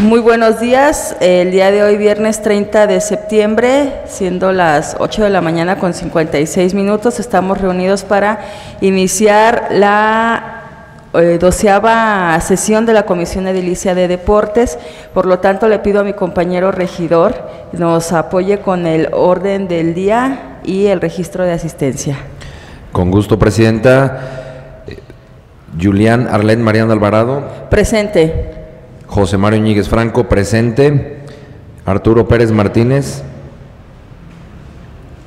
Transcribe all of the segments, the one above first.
Muy buenos días. El día de hoy, viernes 30 de septiembre, siendo las 8 de la mañana con 56 minutos, estamos reunidos para iniciar la eh, doceava sesión de la Comisión Edilicia de Deportes. Por lo tanto, le pido a mi compañero regidor nos apoye con el orden del día y el registro de asistencia. Con gusto, Presidenta. Julián Arlet Mariano Alvarado. Presente. José Mario Ñíguez Franco, presente. Arturo Pérez Martínez.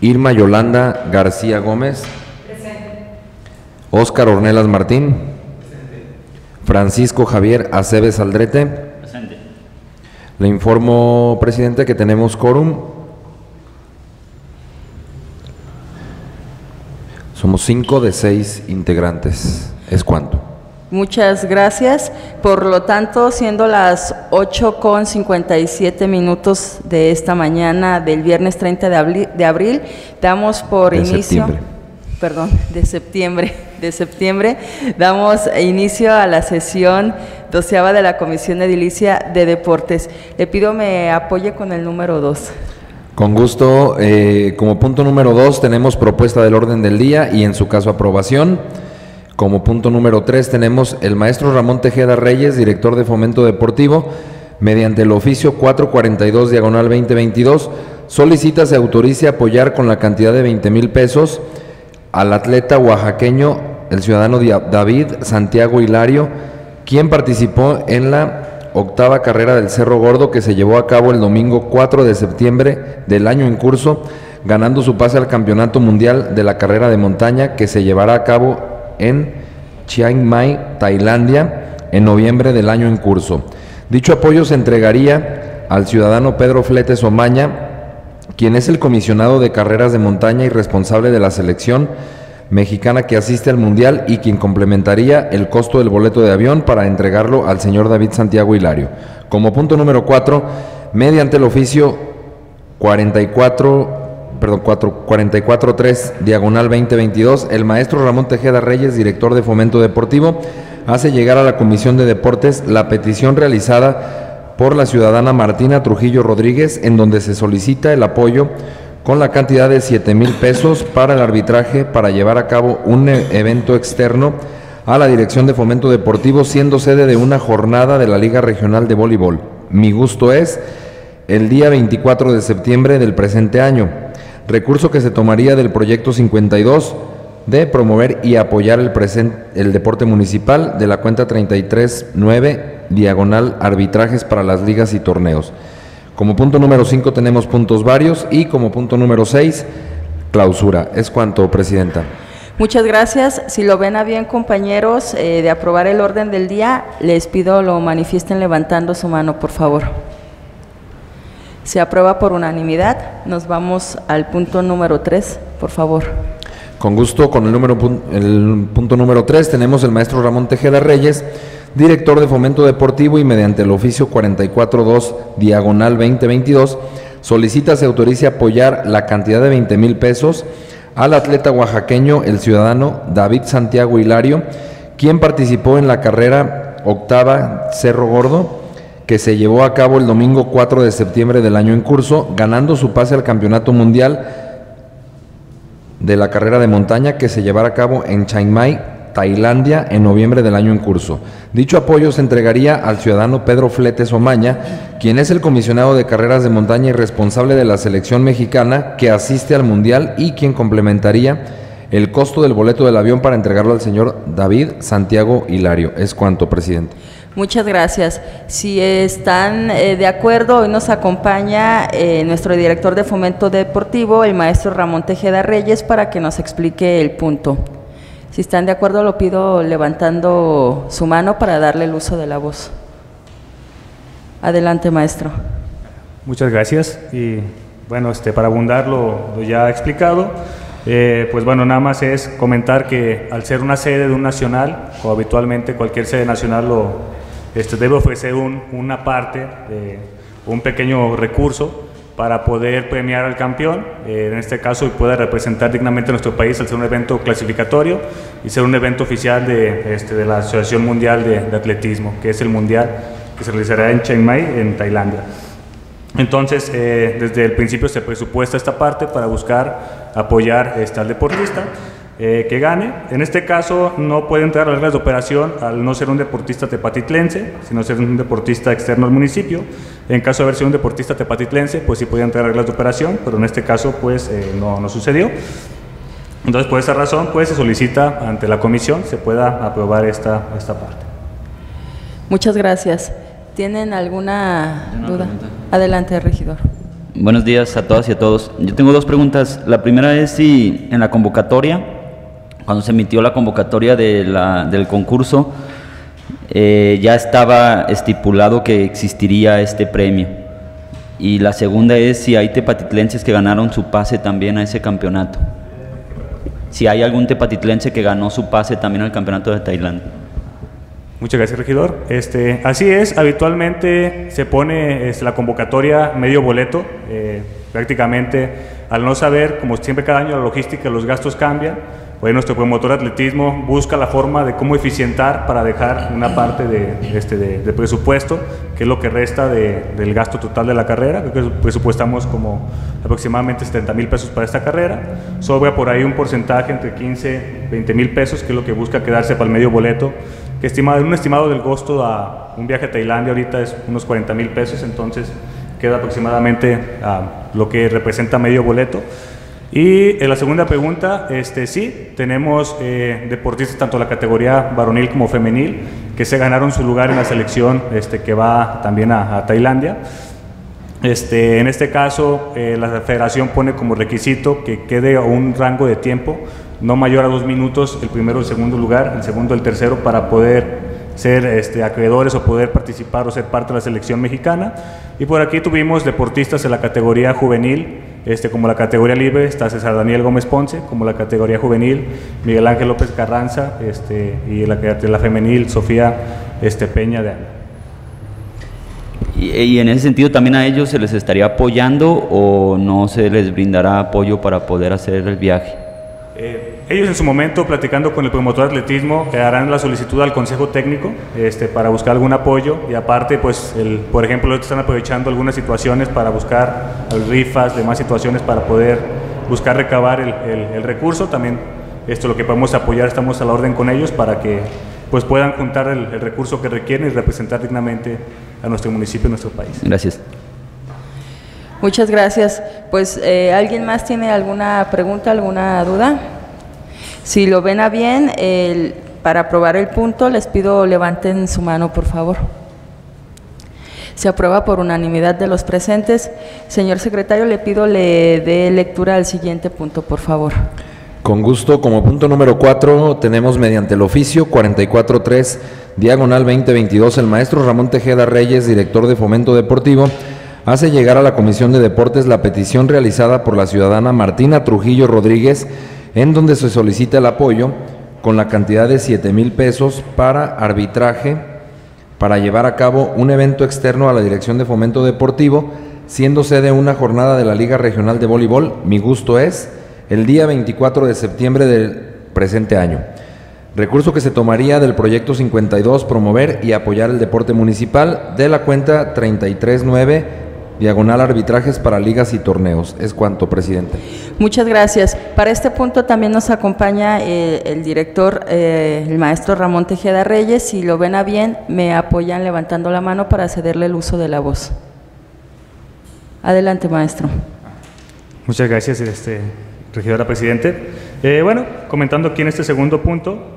Irma Yolanda García Gómez. Presente. Óscar Ornelas Martín. Presente. Francisco Javier Aceves Aldrete. Presente. Le informo, presidente, que tenemos quórum. Somos cinco de seis integrantes. ¿Es cuánto? Muchas gracias. Por lo tanto, siendo las 8 con 57 minutos de esta mañana del viernes 30 de abril, damos por inicio. Perdón, de septiembre, de septiembre, damos inicio a la sesión doceava de la Comisión Edilicia de Deportes. Le pido me apoye con el número 2. Con gusto. Eh, como punto número 2 tenemos propuesta del orden del día y en su caso aprobación. Como punto número 3 tenemos el maestro Ramón Tejeda Reyes, director de Fomento Deportivo, mediante el oficio 442 diagonal 2022, solicita se autorice apoyar con la cantidad de 20 mil pesos al atleta oaxaqueño, el ciudadano David Santiago Hilario, quien participó en la octava carrera del Cerro Gordo que se llevó a cabo el domingo 4 de septiembre del año en curso, ganando su pase al Campeonato Mundial de la Carrera de Montaña que se llevará a cabo en Chiang Mai, Tailandia, en noviembre del año en curso. Dicho apoyo se entregaría al ciudadano Pedro Fletes Omaña, quien es el comisionado de carreras de montaña y responsable de la selección mexicana que asiste al Mundial y quien complementaría el costo del boleto de avión para entregarlo al señor David Santiago Hilario. Como punto número 4, mediante el oficio 44 perdón, 443, diagonal 2022, el maestro Ramón Tejeda Reyes, director de Fomento Deportivo, hace llegar a la Comisión de Deportes la petición realizada por la ciudadana Martina Trujillo Rodríguez, en donde se solicita el apoyo con la cantidad de 7 mil pesos para el arbitraje para llevar a cabo un e-, evento externo a la Dirección de Fomento Deportivo, siendo sede de una jornada de la Liga Regional de Voleibol. Mi gusto es el día 24 de septiembre del presente año recurso que se tomaría del proyecto 52 de promover y apoyar el, el deporte municipal de la cuenta 339 diagonal arbitrajes para las ligas y torneos. Como punto número 5 tenemos puntos varios y como punto número 6 clausura. Es cuanto, Presidenta. Muchas gracias. Si lo ven a bien, compañeros, eh, de aprobar el orden del día, les pido lo manifiesten levantando su mano, por favor. Se aprueba por unanimidad. Nos vamos al punto número 3, por favor. Con gusto, con el, número, el punto número 3 tenemos el maestro Ramón Tejeda Reyes, director de Fomento Deportivo y mediante el oficio 442 diagonal 2022 solicita se autorice apoyar la cantidad de 20 mil pesos al atleta oaxaqueño, el ciudadano David Santiago Hilario, quien participó en la carrera octava Cerro Gordo que se llevó a cabo el domingo 4 de septiembre del año en curso, ganando su pase al Campeonato Mundial de la carrera de montaña que se llevará a cabo en Chiang Mai, Tailandia, en noviembre del año en curso. Dicho apoyo se entregaría al ciudadano Pedro Fletes Omaña, quien es el comisionado de carreras de montaña y responsable de la selección mexicana que asiste al Mundial y quien complementaría el costo del boleto del avión para entregarlo al señor David Santiago Hilario. Es cuanto, presidente. Muchas gracias. Si están eh, de acuerdo, hoy nos acompaña eh, nuestro director de fomento deportivo, el maestro Ramón Tejeda Reyes, para que nos explique el punto. Si están de acuerdo, lo pido levantando su mano para darle el uso de la voz. Adelante, maestro. Muchas gracias. Y bueno, este, para abundar lo, ya explicado, eh, pues bueno, nada más es comentar que al ser una sede de un nacional, o habitualmente cualquier sede nacional lo, este, debe ofrecer una parte, un pequeño recurso para poder premiar al campeón, eh, en este caso, y pueda representar dignamente a nuestro país al ser un evento clasificatorio y ser un evento oficial de, este, de la Asociación Mundial de, Atletismo, que es el Mundial que se realizará en Chiang Mai, en Tailandia. Entonces, eh, desde el principio se presupuesta esta parte para buscar apoyar este, al deportista. Eh, que gane. En este caso no puede entrar a las reglas de operación al no ser un deportista tepatitlense, sino ser un deportista externo al municipio. En caso de haber sido un deportista tepatitlense, pues sí podía entrar a reglas de operación, pero en este caso pues eh, no, no, sucedió. Entonces por esa razón pues se solicita ante la comisión se pueda aprobar esta, esta parte. Muchas gracias. ¿Tienen alguna duda? Adelante, regidor. Buenos días a todas y a todos. Yo tengo dos preguntas. La primera es si en la convocatoria cuando se emitió la convocatoria de la, del concurso, eh, ya estaba estipulado que existiría este premio. Y la segunda es si hay tepatitlenses que ganaron su pase también a ese campeonato. Si hay algún tepatitlense que ganó su pase también al campeonato de Tailandia. Muchas gracias, regidor. Este, así es, habitualmente se pone este, la convocatoria medio boleto. Eh, prácticamente, al no saber, como siempre cada año la logística, los gastos cambian, pues nuestro promotor de atletismo busca la forma de cómo eficientar para dejar una parte de, este, de, presupuesto, que es lo que resta del gasto total de la carrera. Creo que presupuestamos como aproximadamente 70 mil pesos para esta carrera. Sobra por ahí un porcentaje entre 15 y 20 mil pesos, que es lo que busca quedarse para el medio boleto, que estima, un estimado del costo a un viaje a Tailandia ahorita es unos 40 mil pesos, entonces queda aproximadamente a lo que representa medio boleto. Y en la segunda pregunta, este, sí, tenemos eh, deportistas tanto en la categoría varonil como femenil que se ganaron su lugar en la selección este, que va también a, Tailandia. Este, en este caso, eh, la federación pone como requisito que quede un rango de tiempo no mayor a dos minutos el primero el segundo lugar, el segundo el tercero para poder ser este, acreedores o poder participar o ser parte de la selección mexicana. Y por aquí tuvimos deportistas en la categoría juvenil, este, como la categoría libre está César Daniel Gómez Ponce, como la categoría juvenil Miguel Ángel López Carranza este, y la, la femenil Sofía este, Peña de Ana. Y, en ese sentido también a ellos se les estaría apoyando o no se les brindará apoyo para poder hacer el viaje? Eh, ellos en su momento, platicando con el promotor de atletismo, eh, harán la solicitud al consejo técnico este, para buscar algún apoyo y aparte, pues, el, por ejemplo, están aprovechando algunas situaciones para buscar rifas, demás situaciones para poder buscar recabar el, el, recurso. También esto lo que podemos apoyar, estamos a la orden con ellos para que pues puedan juntar el, recurso que requieren y representar dignamente a nuestro municipio y nuestro país. Gracias. Muchas gracias. Pues, eh, ¿alguien más tiene alguna pregunta, alguna duda? Si lo ven a bien, para aprobar el punto, les pido levanten su mano, por favor. Se aprueba por unanimidad de los presentes. Señor secretario, le pido le dé lectura al siguiente punto, por favor. Con gusto, como punto número 4, tenemos mediante el oficio 443, diagonal 2022, el maestro Ramón Tejeda Reyes, director de Fomento Deportivo, hace llegar a la Comisión de Deportes la petición realizada por la ciudadana Martina Trujillo Rodríguez, en donde se solicita el apoyo con la cantidad de 7 mil pesos para arbitraje para llevar a cabo un evento externo a la Dirección de Fomento Deportivo, siendo sede una jornada de la Liga Regional de Voleibol, mi gusto es, el día 24 de septiembre del presente año. Recurso que se tomaría del proyecto 52, promover y apoyar el deporte municipal, de la cuenta 339 Diagonal arbitrajes para ligas y torneos. Es cuanto, presidente. Muchas gracias. Para este punto también nos acompaña eh, el director, eh, el maestro Ramón Tejeda Reyes. Si lo ven a bien, me apoyan levantando la mano para cederle el uso de la voz. Adelante, maestro. Muchas gracias, este, regidora presidente. Eh, bueno, comentando aquí en este segundo punto,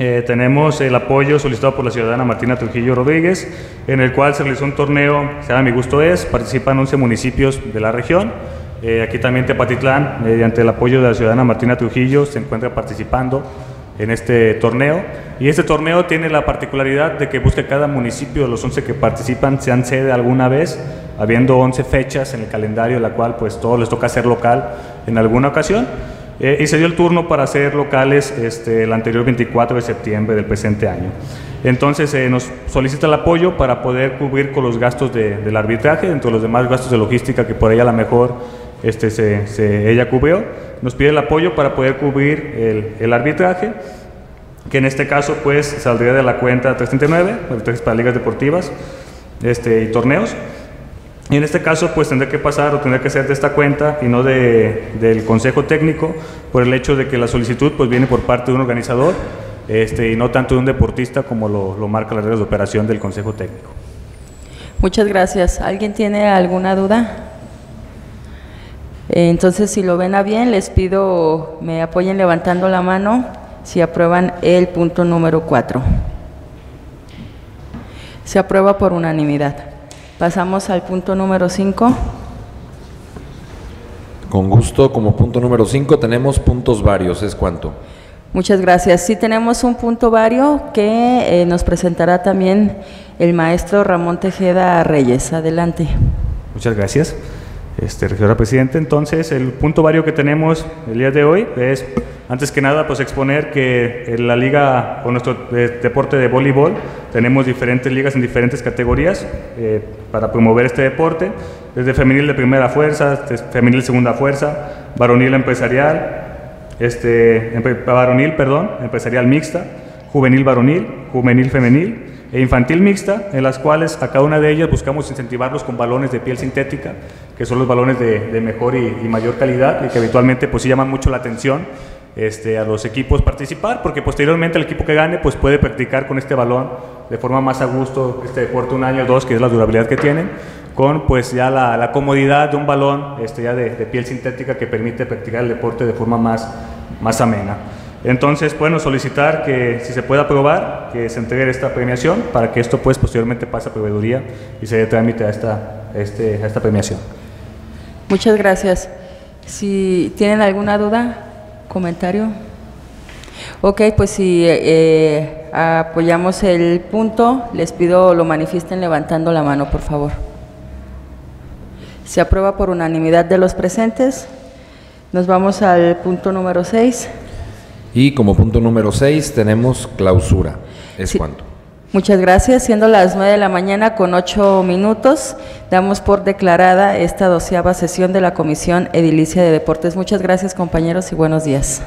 eh, tenemos el apoyo solicitado por la ciudadana Martina Trujillo Rodríguez, en el cual se realizó un torneo, se llama Mi Gusto Es, participan 11 municipios de la región. Eh, aquí también Tepatitlán, mediante el apoyo de la ciudadana Martina Trujillo, se encuentra participando en este torneo. Y este torneo tiene la particularidad de que busca cada municipio de los 11 que participan sean sede alguna vez, habiendo 11 fechas en el calendario, la cual pues todos les toca ser local en alguna ocasión. Eh, y se dio el turno para hacer locales este, el anterior 24 de septiembre del presente año. Entonces eh, nos solicita el apoyo para poder cubrir con los gastos del arbitraje, dentro de los demás gastos de logística que por ella a lo mejor este, se, ella cubrió. Nos pide el apoyo para poder cubrir el, el arbitraje. que en este caso pues saldría de la cuenta 339, para ligas deportivas este, y torneos. Y en este caso, pues tendrá que pasar o tendrá que ser de esta cuenta y no de, del consejo técnico por el hecho de que la solicitud pues viene por parte de un organizador este, y no tanto de un deportista como lo, lo marca las reglas de operación del consejo técnico. Muchas gracias. ¿Alguien tiene alguna duda? Entonces, si lo ven a bien, les pido me apoyen levantando la mano si aprueban el punto número 4. Se aprueba por unanimidad. Pasamos al punto número 5. Con gusto, como punto número 5 tenemos puntos varios. ¿Es cuánto? Muchas gracias. Sí tenemos un punto vario que eh, nos presentará también el maestro Ramón Tejeda Reyes. Adelante. Muchas gracias. Este, regidora Presidente, entonces el punto vario que tenemos el día de hoy es, antes que nada, pues exponer que en la liga o nuestro deporte de voleibol tenemos diferentes ligas en diferentes categorías eh, para promover este deporte, desde femenil de primera fuerza, femenil de segunda fuerza, varonil empresarial, este, varonil, perdón, empresarial mixta, juvenil varonil, juvenil femenil, e infantil mixta, en las cuales a cada una de ellas buscamos incentivarlos con balones de piel sintética, que son los balones de, mejor y, mayor calidad y que habitualmente pues sí llaman mucho la atención este, a los equipos participar, porque posteriormente el equipo que gane pues puede practicar con este balón de forma más a gusto este deporte un año o dos, que es la durabilidad que tienen, con pues ya la, comodidad de un balón este, ya de, de, piel sintética que permite practicar el deporte de forma más, más amena. Entonces, bueno, solicitar que si se pueda aprobar, que se entregue esta premiación para que esto pues posteriormente pase a proveeduría y se dé trámite a esta, este, a esta premiación. Muchas gracias. Si tienen alguna duda, comentario. Ok, pues si eh, apoyamos el punto, les pido lo manifiesten levantando la mano, por favor. Se aprueba por unanimidad de los presentes. Nos vamos al punto número 6. Y como punto número 6 tenemos clausura. ¿Es cuánto? Muchas gracias. Siendo las 9 de la mañana con 8 minutos, damos por declarada esta doceava sesión de la Comisión Edilicia de Deportes. Muchas gracias compañeros y buenos días.